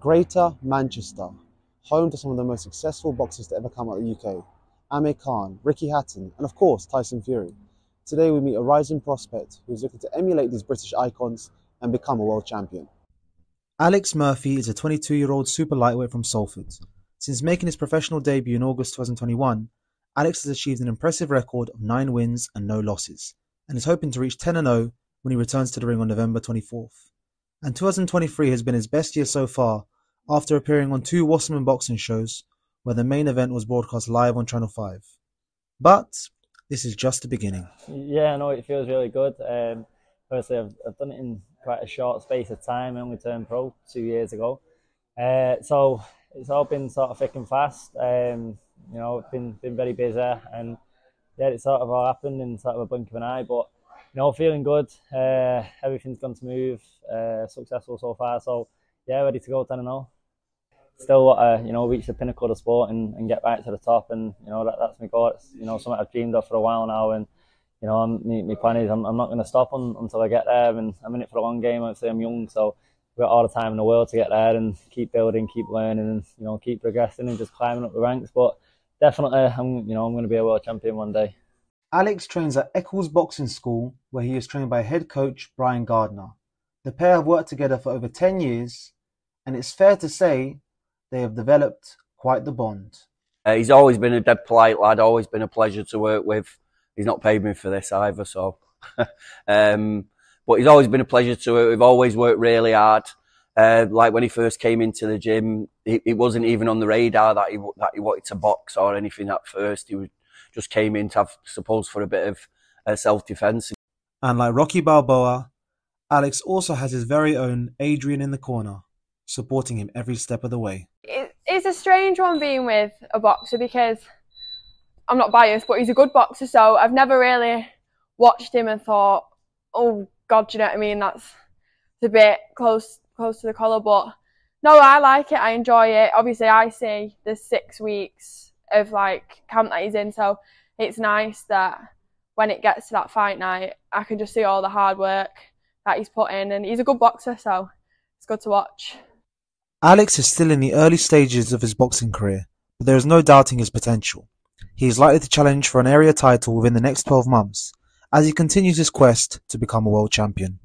Greater Manchester, home to some of the most successful boxers to ever come out of the UK. Amir Khan, Ricky Hatton, and of course Tyson Fury. Today we meet a rising prospect who is looking to emulate these British icons and become a world champion. Alex Murphy is a 22 year old super lightweight from Salford. Since making his professional debut in August 2021, Alex has achieved an impressive record of 9 wins and no losses, and is hoping to reach 10 0 when he returns to the ring on November 24th. And 2023 has been his best year so far after appearing on two Wasserman boxing shows where the main event was broadcast live on Channel 5. But this is just the beginning. Yeah, no, it feels really good. Um, firstly, I've, I've done it in quite a short space of time. I only turned pro two years ago. Uh, so it's all been sort of thick and fast. Um, you know, it's been been very busy, and yeah, it sort of all happened in sort of a blink of an eye. But know, feeling good. Uh, everything's gone smooth, uh, successful so far. So yeah, ready to go 10 and 0 still want to you know reach the pinnacle of sport and, and get right to the top and you know that, that's my goal. It's you know something I've dreamed of for a while now and you know I'm, my plan is I'm, I'm not going to stop on, until I get there and I'm in it for a long game. Obviously I'm young so we've got all the time in the world to get there and keep building keep learning and you know keep progressing and just climbing up the ranks. But definitely I'm you know I'm going to be a world champion one day Alex trains at Eccles Boxing School where he is trained by head coach Brian Gardner the pair have worked together for over 10 years and it's fair to say they have developed quite the bond. Uh, he's always been a dead polite lad, always been a pleasure to work with. He's not paid me for this either, so. um, but he's always been a pleasure to work. We've always worked really hard. Uh, like when he first came into the gym, it, it, wasn't even on the radar that he that he wanted to box or anything at first. He was, just came in to have, suppose, for a bit of uh, self defense. And like Rocky Balboa, Alex also has his very own Adrian in the corner supporting him every step of the way. it's a strange one being with a boxer because I'm not biased, but he's a good boxer, so I've never really watched him and thought, oh God, do you know what I mean? That's a bit close close to the collar, but no, I like it. I enjoy it. Obviously, I see the six weeks of like camp that he's in, so it's nice that when it gets to that fight night, I can just see all the hard work that he's put in, and he's a good boxer, so it's good to watch. Alex is still in the early stages of his boxing career, but there is no doubting his potential. He is likely to challenge for an area title within the next 12 months, as he continues his quest to become a world champion.